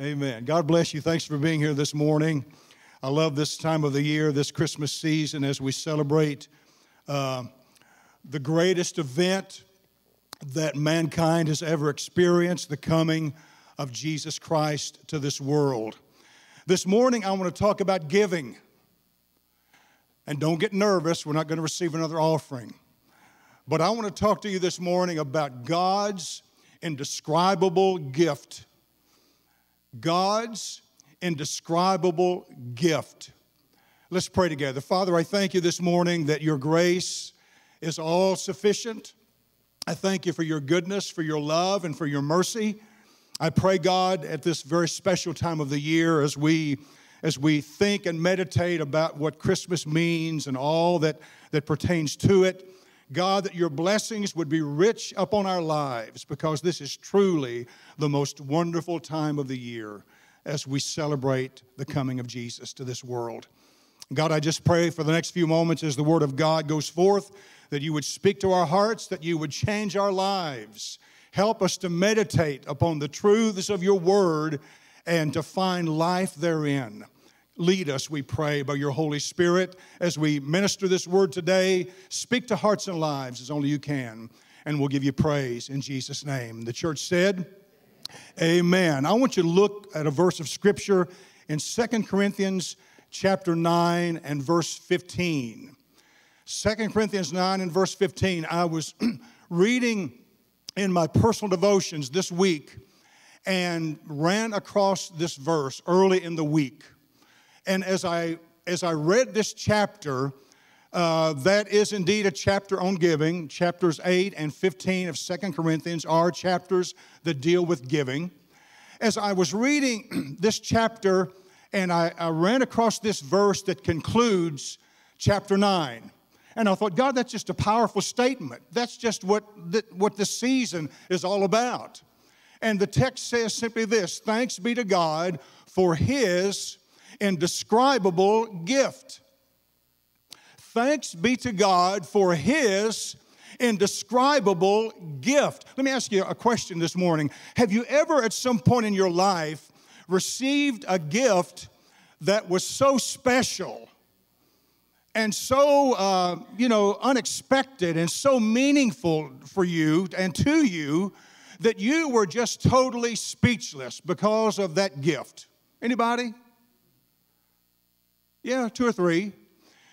Amen. God bless you. Thanks for being here this morning. I love this time of the year, this Christmas season, as we celebrate uh, the greatest event that mankind has ever experienced the coming of Jesus Christ to this world. This morning, I want to talk about giving. And don't get nervous, we're not going to receive another offering. But I want to talk to you this morning about God's indescribable gift God's indescribable gift. Let's pray together. Father, I thank you this morning that your grace is all sufficient. I thank you for your goodness, for your love, and for your mercy. I pray, God, at this very special time of the year, as we as we think and meditate about what Christmas means and all that, that pertains to it, God, that your blessings would be rich upon our lives because this is truly the most wonderful time of the year as we celebrate the coming of Jesus to this world. God, I just pray for the next few moments as the Word of God goes forth that you would speak to our hearts, that you would change our lives. Help us to meditate upon the truths of your Word and to find life therein. Lead us, we pray, by your Holy Spirit as we minister this word today. Speak to hearts and lives as only you can, and we'll give you praise in Jesus' name. The church said, Amen. I want you to look at a verse of Scripture in Second Corinthians chapter 9 and verse 15. 2 Corinthians 9 and verse 15. I was reading in my personal devotions this week and ran across this verse early in the week. And as I, as I read this chapter, uh, that is indeed a chapter on giving. Chapters 8 and 15 of Second Corinthians are chapters that deal with giving. As I was reading this chapter, and I, I ran across this verse that concludes chapter 9. And I thought, God, that's just a powerful statement. That's just what what the season is all about. And the text says simply this Thanks be to God for His indescribable gift. Thanks be to God for His indescribable gift. Let me ask you a question this morning. Have you ever, at some point in your life, received a gift that was so special and so, uh, you know, unexpected and so meaningful for you and to you that you were just totally speechless because of that gift? Anybody? Yeah, two or three.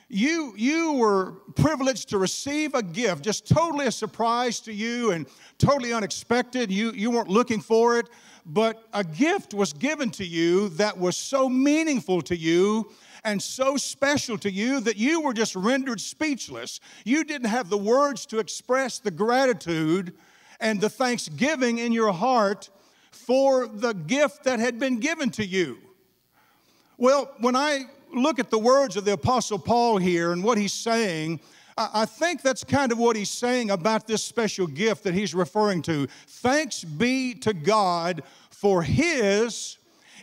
You, you were privileged to receive a gift, just totally a surprise to you and totally unexpected. You, you weren't looking for it, but a gift was given to you that was so meaningful to you and so special to you that you were just rendered speechless. You didn't have the words to express the gratitude and the thanksgiving in your heart for the gift that had been given to you. Well, when I look at the words of the Apostle Paul here and what he's saying, I think that's kind of what he's saying about this special gift that he's referring to. Thanks be to God for his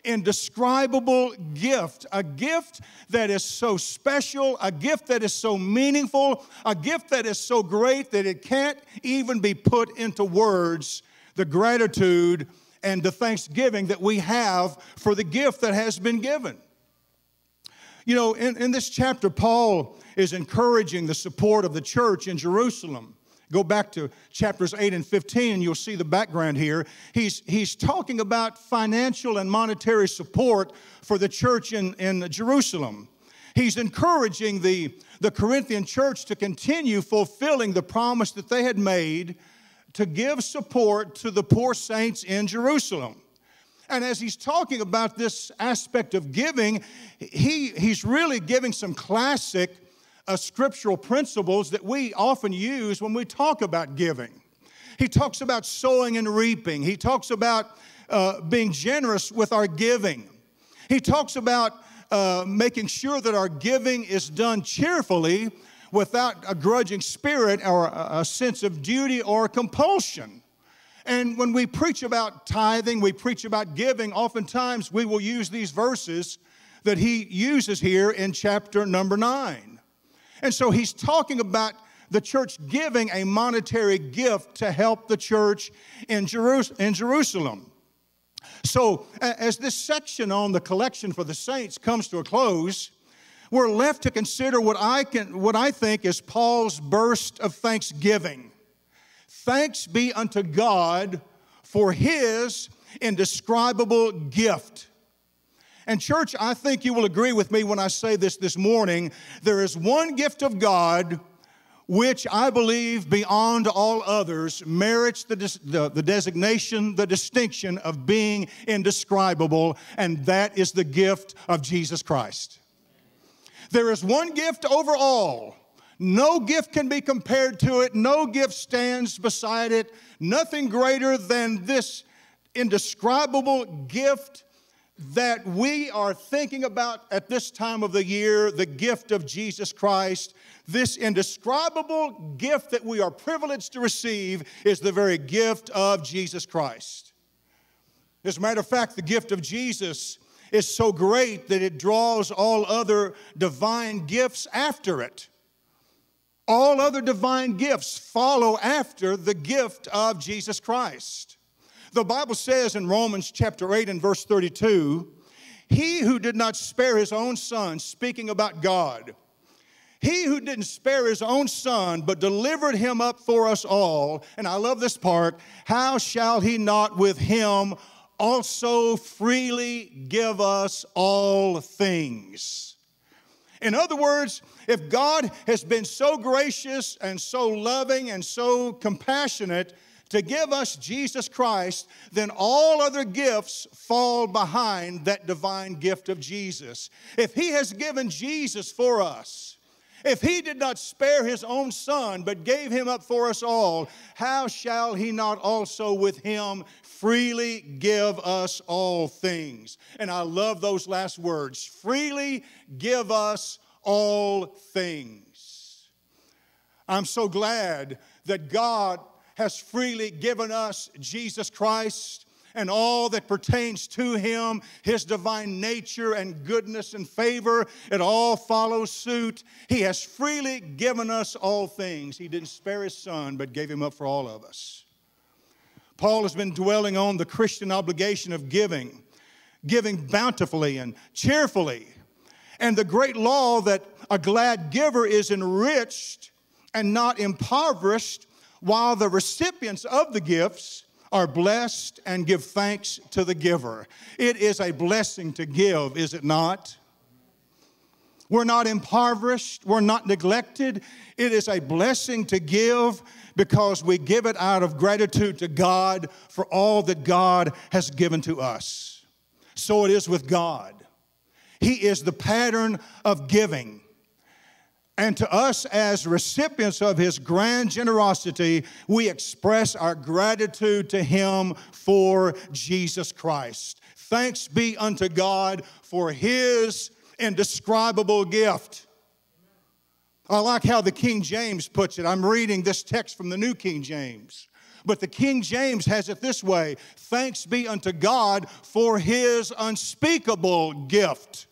indescribable gift, a gift that is so special, a gift that is so meaningful, a gift that is so great that it can't even be put into words. The gratitude and the thanksgiving that we have for the gift that has been given. You know, in, in this chapter, Paul is encouraging the support of the church in Jerusalem. Go back to chapters 8 and 15, and you'll see the background here. He's, he's talking about financial and monetary support for the church in, in Jerusalem. He's encouraging the, the Corinthian church to continue fulfilling the promise that they had made to give support to the poor saints in Jerusalem. And as he's talking about this aspect of giving, he, he's really giving some classic uh, scriptural principles that we often use when we talk about giving. He talks about sowing and reaping, he talks about uh, being generous with our giving, he talks about uh, making sure that our giving is done cheerfully without a grudging spirit or a, a sense of duty or compulsion. And when we preach about tithing, we preach about giving, oftentimes we will use these verses that he uses here in chapter number nine. And so he's talking about the church giving a monetary gift to help the church in, Jerusalem. So, as this section on the collection for the saints comes to a close, we're left to consider what I, can, what I think is Paul's burst of thanksgiving. Thanks be unto God for his indescribable gift. And, church, I think you will agree with me when I say this this morning. There is one gift of God which I believe beyond all others merits the, the, the, designation, the distinction of being indescribable, and that is the gift of Jesus Christ. There is one gift over all. No gift can be compared to it, no gift stands beside it, nothing greater than this indescribable gift that we are thinking about at this time of the year the gift of Jesus Christ. This indescribable gift that we are privileged to receive is the very gift of Jesus Christ. As a matter of fact, the gift of Jesus is so great that it draws all other divine gifts after it. All other divine gifts follow after the gift of Jesus Christ. The Bible says in Romans chapter 8 and verse 32 He who did not spare his own son, speaking about God, he who didn't spare his own son, but delivered him up for us all, and I love this part, how shall he not with him also freely give us all things? In other words, if God has been so gracious and so loving and so compassionate to give us Jesus Christ, then all other gifts fall behind that divine gift of Jesus. If He has given Jesus for us, if he did not spare his own son, but gave him up for us all, how shall he not also with him freely give us all things? And I love those last words freely give us all things. I'm so glad that God has freely given us Jesus Christ and all that pertains to him, his divine nature and goodness and favor, it all follows suit. He has freely given us all things. He didn't spare his son, but gave him up for all of us. Paul has been dwelling on the Christian obligation of giving, giving bountifully and cheerfully, and the great law that a glad giver is enriched and not impoverished while the recipients of the gifts are blessed and give thanks to the giver. It is a blessing to give, is it not? We're not impoverished, we're not neglected. It is a blessing to give because we give it out of gratitude to God for all that God has given to us. So it is with God. He is the pattern of giving. And to us, as recipients of His grand generosity, we express our gratitude to Him for Jesus Christ. Thanks be unto God for His indescribable gift. I like how the King James puts it. I'm reading this text from the New King James. But the King James has it this way Thanks be unto God for his unspeakable gift.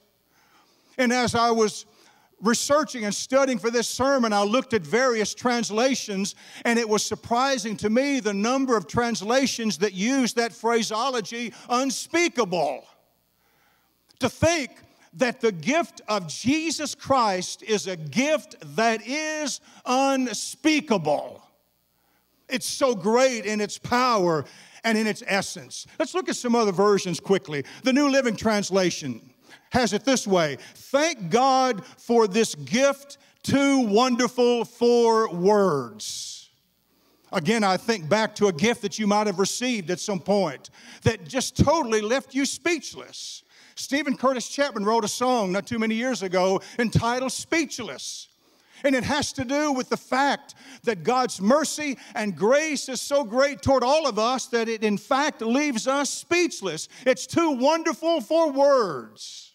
And as I was researching and studying for this sermon, I looked at various translations, and it was surprising to me the number of translations that use that phraseology unspeakable. To think that the gift of Jesus Christ is a gift that is unspeakable. It's so great in its power and in its essence. Let's look at some other versions quickly. The New Living Translation has it this way Thank God for this gift too wonderful for words. Again, I think back to a gift that you might have received at some point that just totally left you speechless. Steven Curtis Chapman wrote a song not too many years ago entitled Speechless. And it has to do with the fact that God's mercy and grace is so great toward all of us that it, in fact, leaves us speechless. It's too wonderful for words.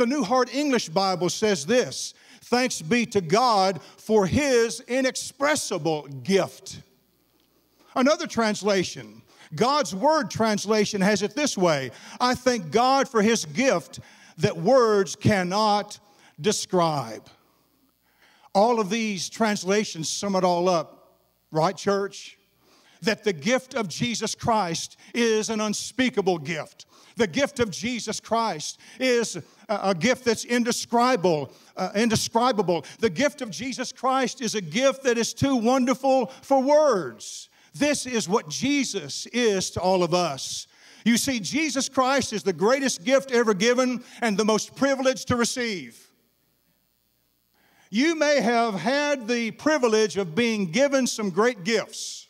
The New Heart English Bible says this Thanks be to God for his inexpressible gift. Another translation, God's Word translation, has it this way I thank God for his gift that words cannot describe. All of these translations sum it all up, right, church? that the gift of Jesus Christ is an unspeakable gift. The gift of Jesus Christ is a, gift that's indescribable, uh, indescribable. The gift of Jesus Christ is a gift that is too wonderful for words. This is what Jesus is to all of us. You see, Jesus Christ is the greatest gift ever given and the most privileged to receive. You may have had the privilege of being given some great gifts.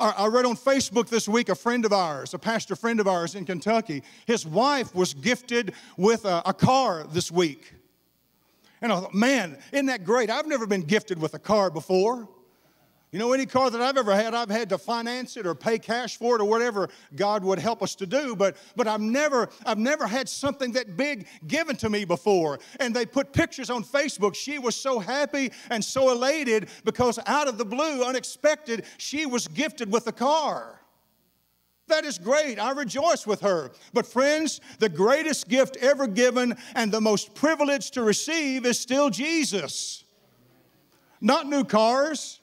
I read on Facebook this week a friend of ours, a pastor friend of ours in Kentucky, his wife was gifted with a, a car this week. And I thought, man, isn't that great? I've never been gifted with a car before. You know, any car that I've ever had, I've had to finance it or pay cash for it or whatever God would help us to do. But, but I've, never, I've never had something that big given to me before. And they put pictures on Facebook. She was so happy and so elated because out of the blue, unexpected, she was gifted with a car. That is great. I rejoice with her. But, friends, the greatest gift ever given and the most privileged to receive is still Jesus. Not new cars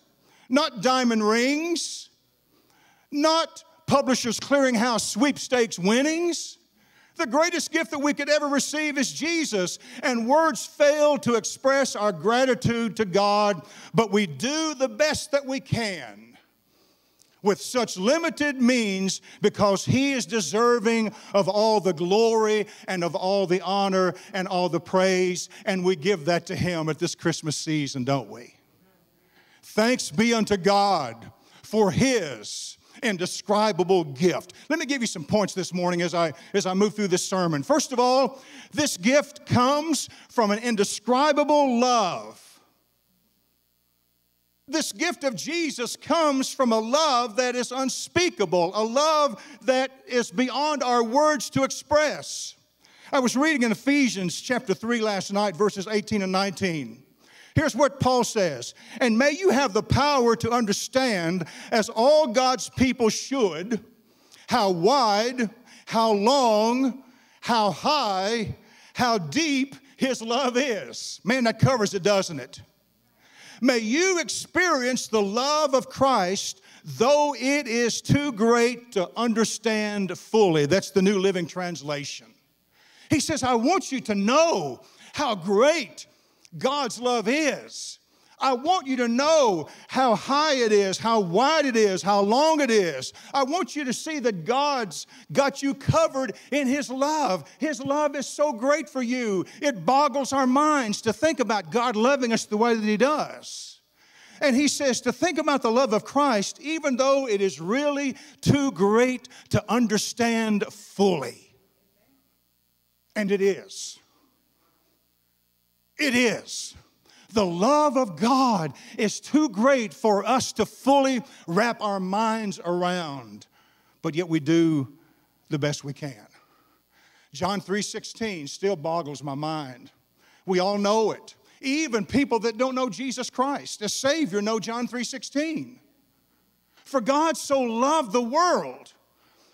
not diamond rings, not Publishers Clearinghouse sweepstakes winnings. The greatest gift that we could ever receive is Jesus, and words fail to express our gratitude to God, but we do the best that we can with such limited means because He is deserving of all the glory and of all the honor and all the praise, and we give that to Him at this Christmas season, don't we? Thanks be unto God for his indescribable gift. Let me give you some points this morning as I as I move through this sermon. First of all, this gift comes from an indescribable love. This gift of Jesus comes from a love that is unspeakable, a love that is beyond our words to express. I was reading in Ephesians chapter 3 last night, verses 18 and 19. Here's what Paul says And may you have the power to understand, as all God's people should, how wide, how long, how high, how deep His love is. Man, that covers it, doesn't it? May you experience the love of Christ, though it is too great to understand fully. That's the New Living Translation. He says, I want you to know how great God's love is. I want you to know how high it is, how wide it is, how long it is. I want you to see that God's got you covered in His love. His love is so great for you. It boggles our minds to think about God loving us the way that He does. And He says to think about the love of Christ, even though it is really too great to understand fully. And it is. It is. The love of God is too great for us to fully wrap our minds around, but yet we do the best we can. John 3:16 still boggles my mind. We all know it. Even people that don't know Jesus Christ as Savior know John 3:16. For God so loved the world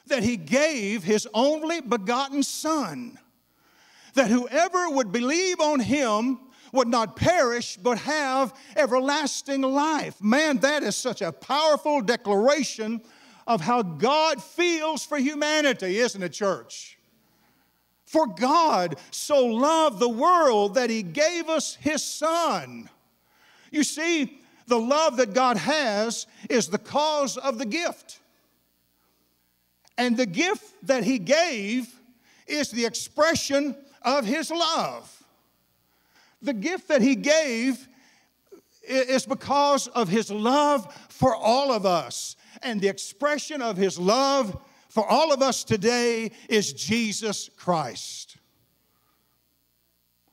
that he gave his only begotten Son that whoever would believe on him would not perish but have everlasting life. Man, that is such a powerful declaration of how God feels for humanity, isn't it, church? For God so loved the world that he gave us his son. You see, the love that God has is the cause of the gift. And the gift that he gave is the expression of his love. The gift that he gave is because of his love for all of us. And the expression of his love for all of us today is Jesus Christ.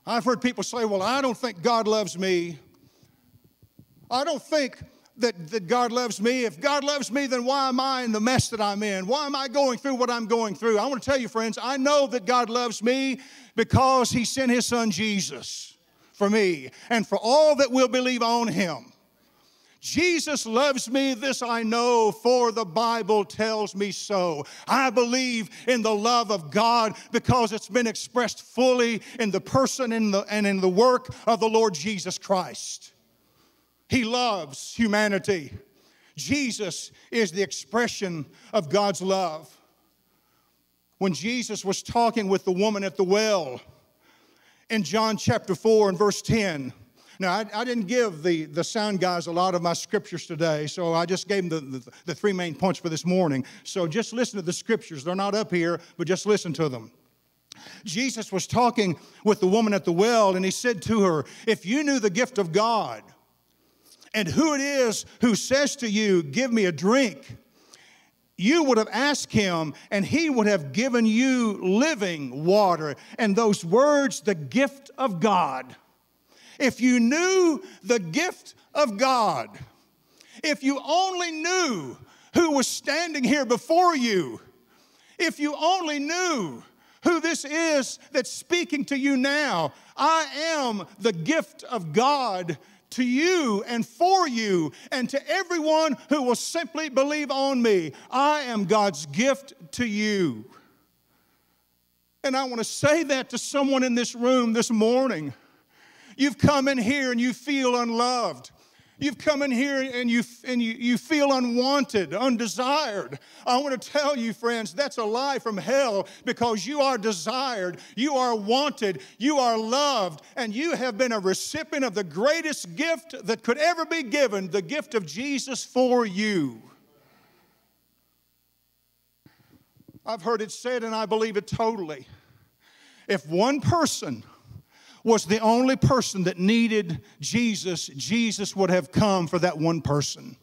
I've heard people say, Well, I don't think God loves me. I don't think that, that God loves me. If God loves me, then why am I in the mess that I'm in? Why am I going through what I'm going through? I want to tell you, friends, I know that God loves me because He sent His Son Jesus for me and for all that will believe on Him. Jesus loves me, this I know, for the Bible tells me so. I believe in the love of God because it's been expressed fully in the person and, the, and in the work of the Lord Jesus Christ. He loves humanity. Jesus is the expression of God's love. When Jesus was talking with the woman at the well in John chapter 4 and verse 10, now, I, I, didn't give the, the sound guys a lot of my scriptures today, so I just gave them the, the, the three main points for this morning. So just listen to the scriptures. They're not up here, but just listen to them. Jesus was talking with the woman at the well, and he said to her, If you knew the gift of God and who it is who says to you, Give me a drink, you would have asked him, and he would have given you living water. And those words, the gift of God. If you knew the gift of God, if you only knew who was standing here before you, if you only knew who this is that's speaking to you now, I am the gift of God to you and for you and to everyone who will simply believe on me. I am God's gift to you. And I want to say that to someone in this room this morning. You've come in here and you feel unloved. You've come in here and you, and you, you feel unwanted, undesired. I want to tell you, friends, that's a lie from hell because you are desired, you are wanted, you are loved, and you have been a recipient of the greatest gift that could ever be given the gift of Jesus for you. I've heard it said, and I believe it totally. If one person was the only person that needed Jesus, Jesus would have come for that one person.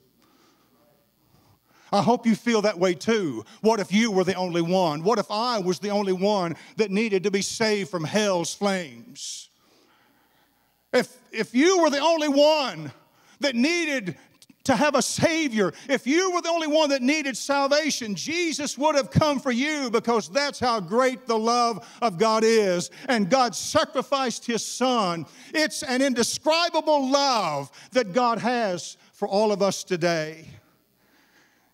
I hope you feel that way too. What if you were the only one? What if I was the only one that needed to be saved from hell's flames? If, if you were the only one that needed to have a Savior. If you were the only one that needed salvation, Jesus would have come for you because that's how great the love of God is. And God sacrificed His Son. It's an indescribable love that God has for all of us today.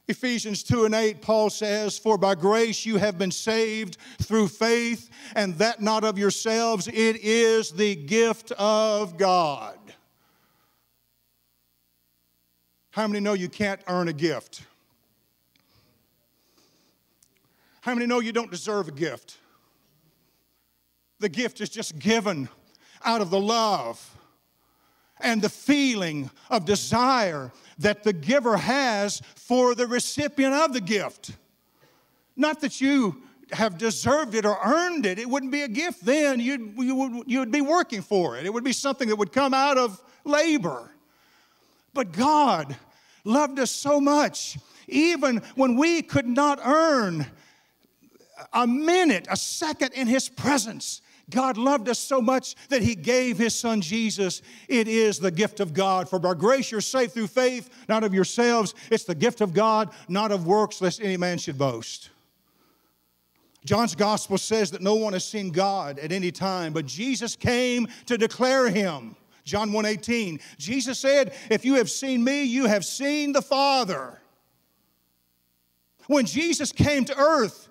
Ephesians 2 and 8, Paul says, For by grace you have been saved through faith, and that not of yourselves, it is the gift of God. How many know you can't earn a gift? How many know you don't deserve a gift? The gift is just given out of the love and the feeling of desire that the giver has for the recipient of the gift. Not that you have deserved it or earned it. It wouldn't be a gift then. You'd, you, would, you would be working for it. It would be something that would come out of labor. But God loved us so much, even when we could not earn a minute, a second in His presence. God loved us so much that He gave His Son Jesus. It is the gift of God. For by grace you're saved through faith, not of yourselves. It's the gift of God, not of works, lest any man should boast. John's gospel says that no one has seen God at any time, but Jesus came to declare Him. John 1:18. Jesus said, "If you have seen me, you have seen the Father." When Jesus came to earth,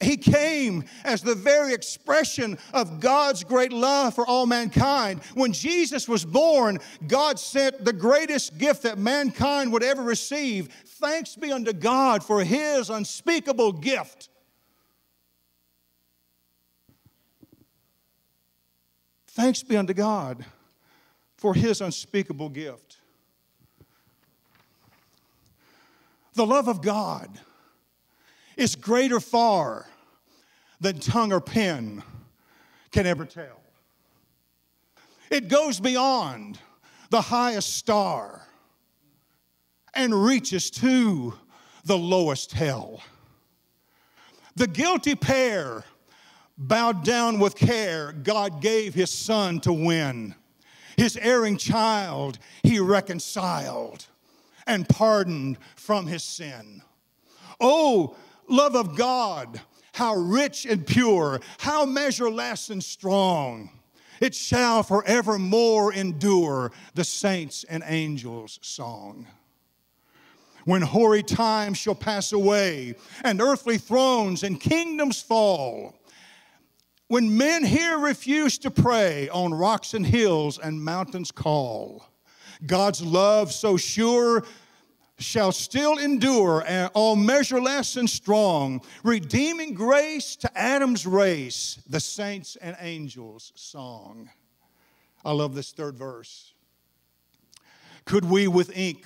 he came as the very expression of God's great love for all mankind. When Jesus was born, God sent the greatest gift that mankind would ever receive. Thanks be unto God for his unspeakable gift. Thanks be unto God for his unspeakable gift. The love of God is greater far than tongue or pen can ever tell. It goes beyond the highest star and reaches to the lowest hell. The guilty pair bowed down with care, God gave his son to win. His erring child he reconciled and pardoned from his sin. Oh, love of God, how rich and pure, how measureless and strong. It shall forevermore endure the saints' and angels' song. When hoary times shall pass away, and earthly thrones and kingdoms fall, when men here refuse to pray on rocks and hills and mountains call, God's love so sure shall still endure, all measureless and strong, redeeming grace to Adam's race, the saints and angels' song. I love this third verse. Could we with ink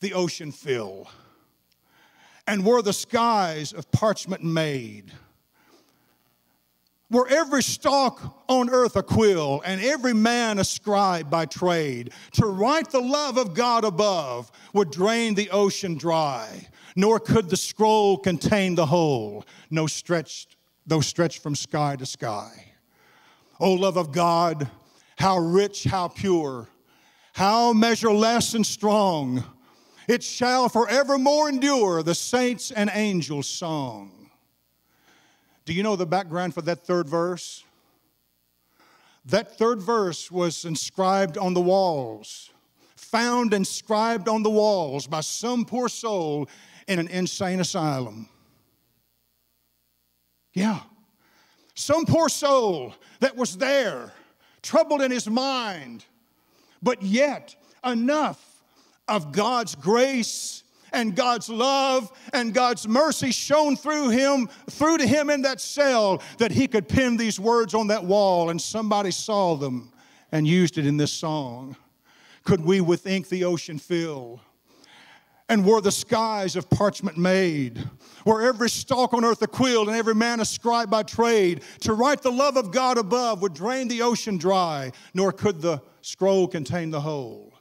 the ocean fill? And were the skies of parchment made? Were every stalk on earth a quill, and every man a scribe by trade, to write the love of God above would drain the ocean dry, nor could the scroll contain the whole, no stretched, though stretched from sky to sky. O love of God, how rich, how pure, how measureless and strong, it shall forevermore endure the saints' and angels' song. Do you know the background for that third verse? That third verse was inscribed on the walls, found inscribed on the walls by some poor soul in an insane asylum. Yeah. Some poor soul that was there, troubled in his mind, but yet enough of God's grace and God's love and God's mercy shone through him, through to him in that cell, that he could pin these words on that wall and somebody saw them and used it in this song. Could we with ink the ocean fill? And were the skies of parchment made? Were every stalk on earth a quill and every man a scribe by trade? To write the love of God above would drain the ocean dry, nor could the scroll contain the whole,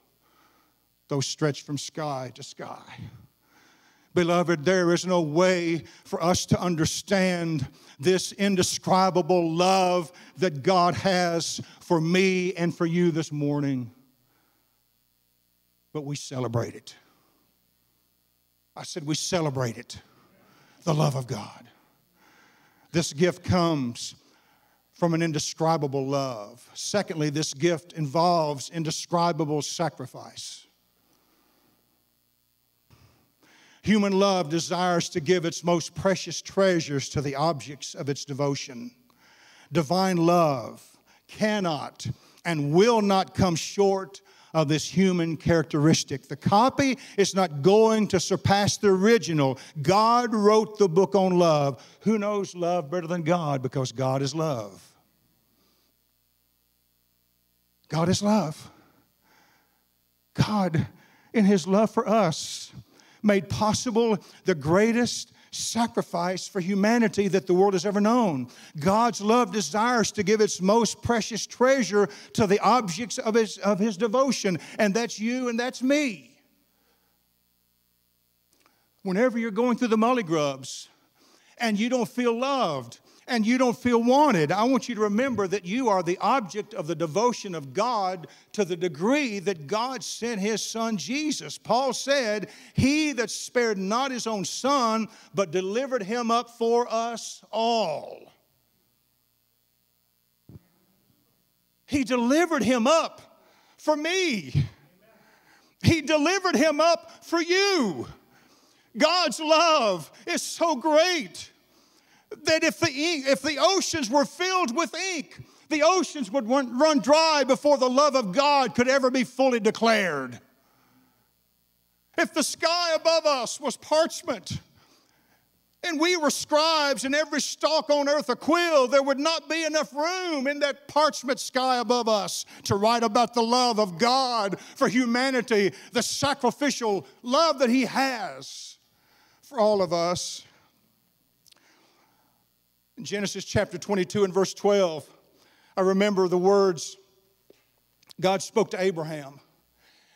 though stretched from sky to sky. Beloved, there is no way for us to understand this indescribable love that God has for me and for you this morning. But we celebrate it. I said, we celebrate it the love of God. This gift comes from an indescribable love. Secondly, this gift involves indescribable sacrifice. Human love desires to give its most precious treasures to the objects of its devotion. Divine love cannot and will not come short of this human characteristic. The copy is not going to surpass the original. God wrote the book on love. Who knows love better than God? Because God is love. God is love. God, in His love for us, made possible the greatest sacrifice for humanity that the world has ever known. God's love desires to give its most precious treasure to the objects of his, of his devotion, and that's you and that's me. Whenever you're going through the mully grubs and you don't feel loved, and you don't feel wanted, I want you to remember that you are the object of the devotion of God to the degree that God sent his son Jesus. Paul said, He that spared not his own son, but delivered him up for us all. He delivered him up for me. He delivered him up for you. God's love is so great that if the, ink, if the oceans were filled with ink, the oceans would run dry before the love of God could ever be fully declared. If the sky above us was parchment, and we were scribes, and every stalk on earth a quill, there would not be enough room in that parchment sky above us to write about the love of God for humanity, the sacrificial love that He has for all of us. In Genesis chapter 22 and verse 12, I remember the words God spoke to Abraham.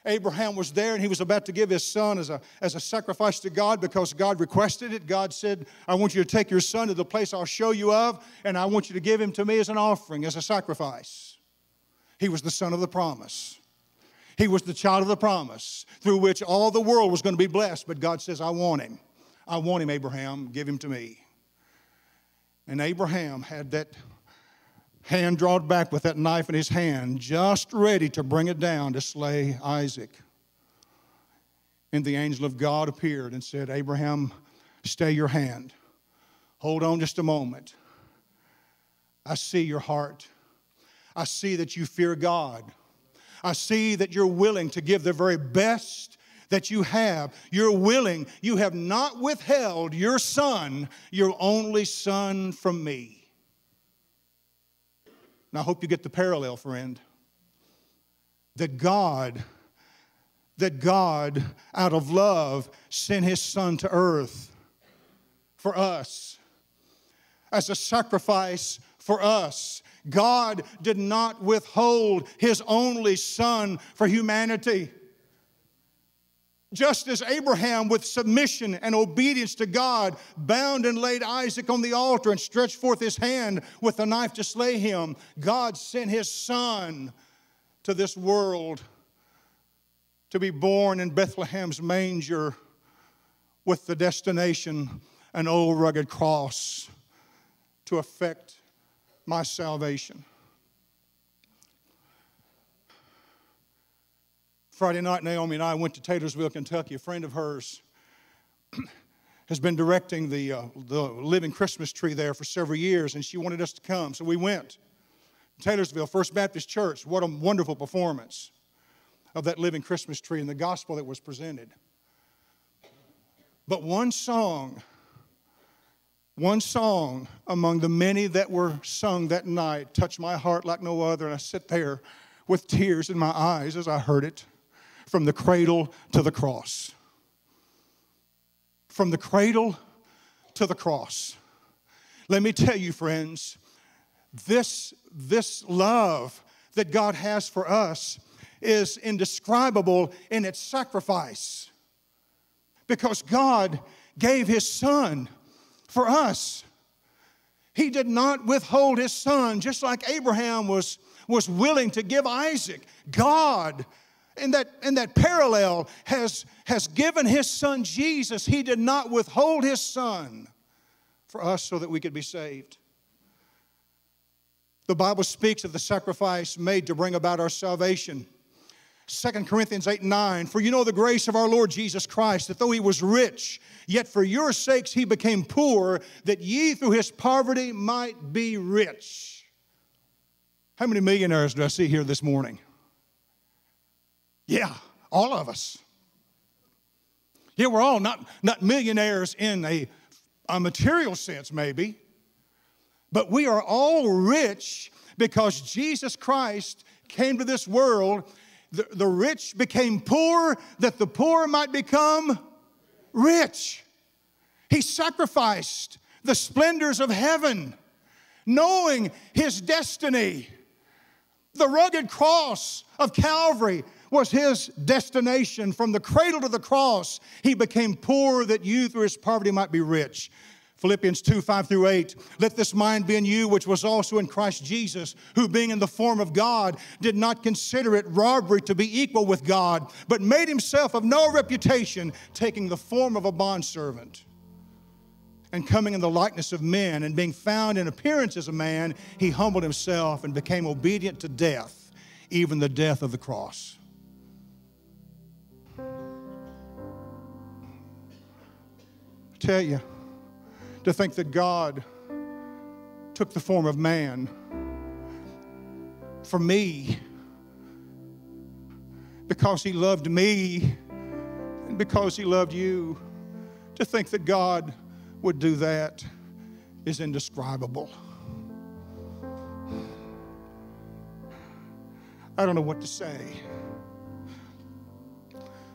Abraham was there and he was about to give his son as a, as a sacrifice to God because God requested it. God said, I want you to take your son to the place I'll show you of, and I want you to give him to me as an offering, as a sacrifice. He was the son of the promise. He was the child of the promise through which all the world was going to be blessed. But God says, I want him. I want him, Abraham. Give him to me. And Abraham had that hand drawn back with that knife in his hand, just ready to bring it down to slay Isaac. And the angel of God appeared and said, Abraham, stay your hand. Hold on just a moment. I see your heart. I see that you fear God. I see that you're willing to give the very best that you have. You're willing. You have not withheld your son, your only son, from me. Now, I hope you get the parallel, friend. That God, that God, out of love, sent his son to earth for us as a sacrifice for us. God did not withhold his only son for humanity. Just as Abraham, with submission and obedience to God, bound and laid Isaac on the altar and stretched forth his hand with a knife to slay him, God sent his son to this world to be born in Bethlehem's manger with the destination an old rugged cross to effect my salvation. Friday night, Naomi and I went to Taylorsville, Kentucky. A friend of hers has been directing the, uh, the living Christmas tree there for several years, and she wanted us to come. So we went. Taylorsville, First Baptist Church, what a wonderful performance of that living Christmas tree and the gospel that was presented. But one song, one song among the many that were sung that night touched my heart like no other, and I sit there with tears in my eyes as I heard it from the cradle to the cross. From the cradle to the cross. Let me tell you, friends, this, this love that God has for us is indescribable in its sacrifice because God gave His Son for us. He did not withhold His Son, just like Abraham was, was willing to give Isaac. God in that, in that parallel has, has given his son Jesus. He did not withhold his son for us so that we could be saved. The Bible speaks of the sacrifice made to bring about our salvation. 2 Corinthians 8 and 9, for you know the grace of our Lord Jesus Christ, that though he was rich, yet for your sakes he became poor, that ye through his poverty might be rich. How many millionaires do I see here this morning? Yeah, all of us. Yeah, we're all not, not millionaires in a, a material sense, maybe, but we are all rich because Jesus Christ came to this world. The, the rich became poor that the poor might become rich. He sacrificed the splendors of heaven, knowing his destiny. The rugged cross of Calvary was his destination. From the cradle to the cross, he became poor that you through his poverty might be rich. Philippians 2 5 through 8. Let this mind be in you, which was also in Christ Jesus, who being in the form of God, did not consider it robbery to be equal with God, but made himself of no reputation, taking the form of a bondservant. And coming in the likeness of men, and being found in appearance as a man, he humbled himself and became obedient to death, even the death of the cross. Tell you, to think that God took the form of man for me because he loved me and because he loved you. To think that God would do that is indescribable. I don't know what to say.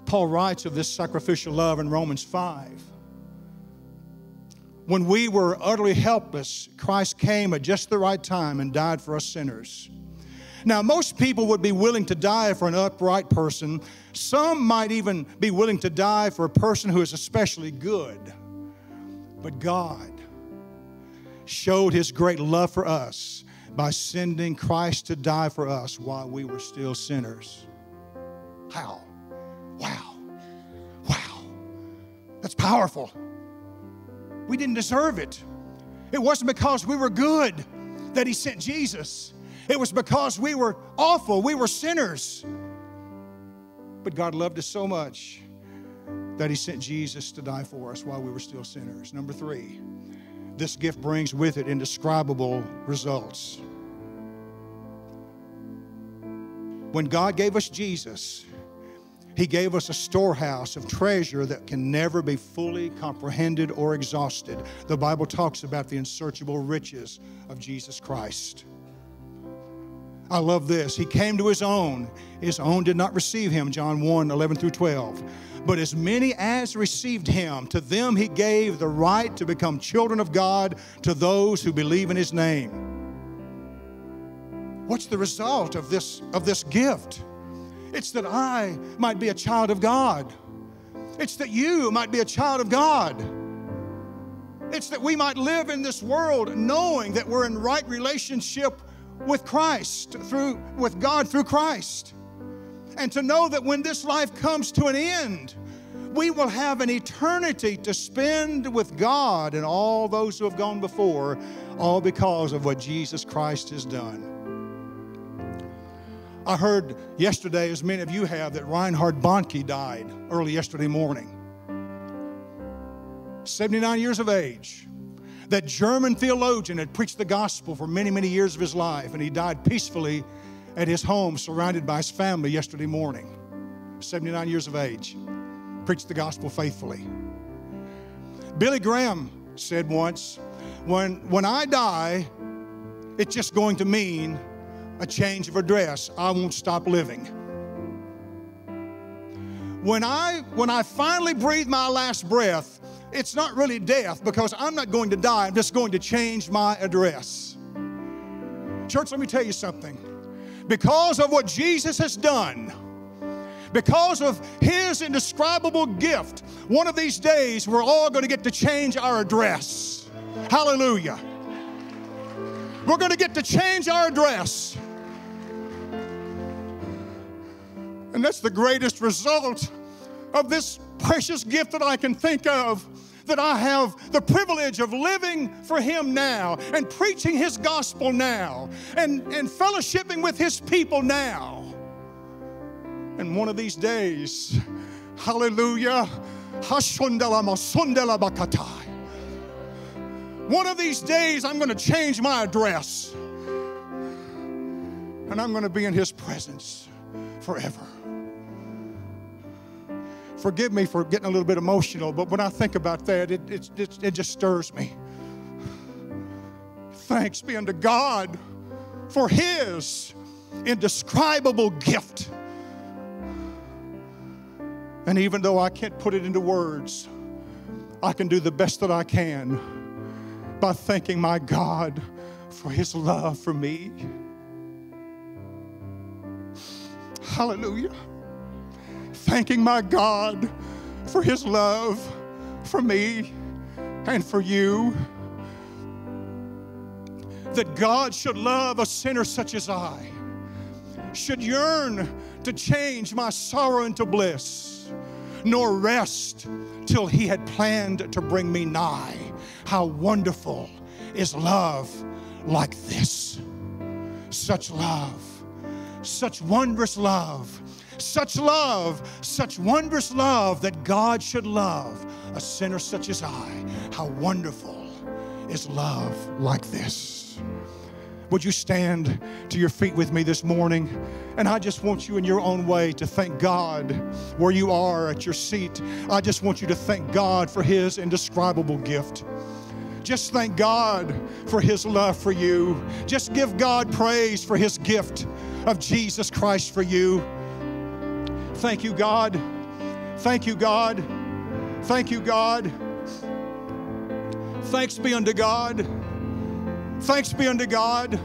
Paul writes of this sacrificial love in Romans 5. When we were utterly helpless, Christ came at just the right time and died for us sinners. Now, most people would be willing to die for an upright person. Some might even be willing to die for a person who is especially good. But God showed His great love for us by sending Christ to die for us while we were still sinners. How? Wow. Wow. That's powerful. We didn't deserve it. It wasn't because we were good that He sent Jesus, it was because we were awful, we were sinners. But God loved us so much that He sent Jesus to die for us while we were still sinners. Number three, this gift brings with it indescribable results. When God gave us Jesus, He gave us a storehouse of treasure that can never be fully comprehended or exhausted. The Bible talks about the unsearchable riches of Jesus Christ. I love this. He came to his own. His own did not receive him, John 1 11 through 12. But as many as received him, to them he gave the right to become children of God to those who believe in his name. What's the result of this, of this gift? It's that I might be a child of God. It's that you might be a child of God. It's that we might live in this world knowing that we're in right relationship with Christ, through, with God through Christ. And to know that when this life comes to an end, we will have an eternity to spend with God and all those who have gone before, all because of what Jesus Christ has done. I heard yesterday, as many of you have, that Reinhard Bonnke died early yesterday morning. 79 years of age. That German theologian had preached the gospel for many, many years of his life, and he died peacefully at his home, surrounded by his family yesterday morning. 79 years of age. Preached the gospel faithfully. Billy Graham said once, when, when I die, it's just going to mean a change of address. I won't stop living. When I, when I finally breathe my last breath, it's not really death because I'm not going to die. I'm just going to change my address. Church, let me tell you something. Because of what Jesus has done, because of his indescribable gift, one of these days we're all going to get to change our address. Hallelujah. We're going to get to change our address. And that's the greatest result of this precious gift that I can think of that I have the privilege of living for Him now and preaching His gospel now and, and fellowshipping with His people now. And one of these days, hallelujah, one of these days, I'm going to change my address and I'm going to be in His presence forever. Forgive me for getting a little bit emotional, but when I think about that, it, it, it, it just stirs me. Thanks be unto God for His indescribable gift. And even though I can't put it into words, I can do the best that I can by thanking my God for His love for me. Hallelujah thanking my God for His love for me and for you. That God should love a sinner such as I, should yearn to change my sorrow into bliss, nor rest till He had planned to bring me nigh. How wonderful is love like this! Such love, such wondrous love such love, such wondrous love that God should love a sinner such as I. How wonderful is love like this. Would you stand to your feet with me this morning? And I just want you in your own way to thank God where you are at your seat. I just want you to thank God for His indescribable gift. Just thank God for His love for you. Just give God praise for His gift of Jesus Christ for you. Thank you, God. Thank you, God. Thank you, God. Thanks be unto God. Thanks be unto God.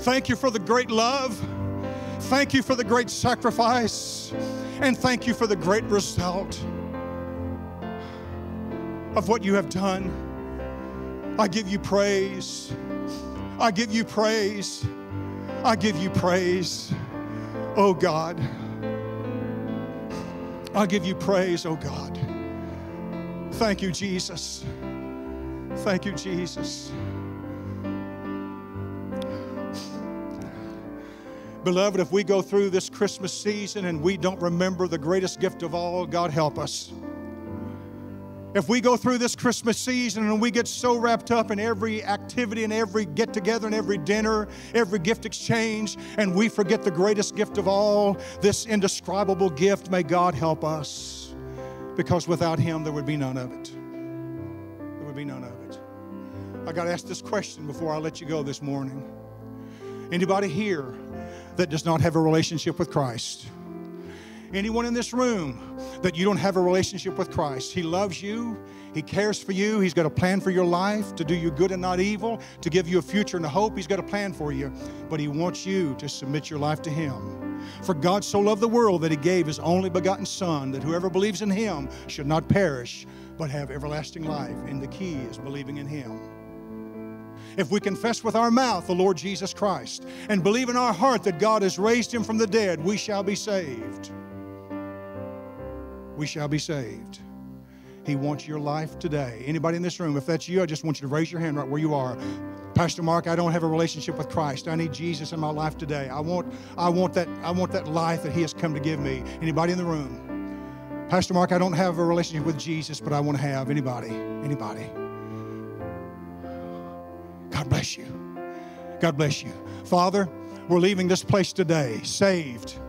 Thank you for the great love. Thank you for the great sacrifice. And thank you for the great result of what you have done. I give you praise. I give you praise. I give you praise, oh God. I give you praise, oh God. Thank you, Jesus. Thank you, Jesus. Beloved, if we go through this Christmas season and we don't remember the greatest gift of all, God help us. If we go through this Christmas season and we get so wrapped up in every activity and every get together and every dinner, every gift exchange, and we forget the greatest gift of all, this indescribable gift, may God help us. Because without Him, there would be none of it. There would be none of it. I got to ask this question before I let you go this morning. Anybody here that does not have a relationship with Christ? Anyone in this room that you don't have a relationship with Christ? He loves you. He cares for you. He's got a plan for your life to do you good and not evil, to give you a future and a hope. He's got a plan for you. But He wants you to submit your life to Him. For God so loved the world that He gave His only begotten Son, that whoever believes in Him should not perish, but have everlasting life. And the key is believing in Him. If we confess with our mouth the Lord Jesus Christ and believe in our heart that God has raised him from the dead, we shall be saved. We shall be saved. He wants your life today. Anybody in this room, if that's you, I just want you to raise your hand right where you are. Pastor Mark, I don't have a relationship with Christ. I need Jesus in my life today. I want, I want that, I want that life that He has come to give me. Anybody in the room? Pastor Mark, I don't have a relationship with Jesus, but I want to have. Anybody? Anybody? God bless you. God bless you. Father, we're leaving this place today saved.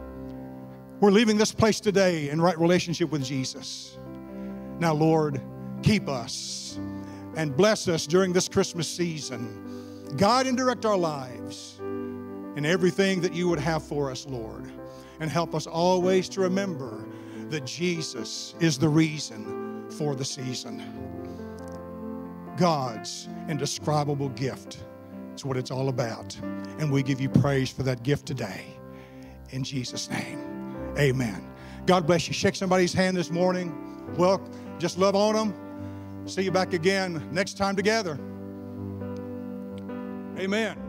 We're leaving this place today in right relationship with Jesus. Now, Lord, keep us and bless us during this Christmas season. Guide and direct our lives in everything that you would have for us, Lord. And help us always to remember that Jesus is the reason for the season. God's indescribable gift. It's what it's all about. And we give you praise for that gift today. In Jesus' name, amen. God bless you. Shake somebody's hand this morning. Well, just love on them. See you back again next time together. Amen.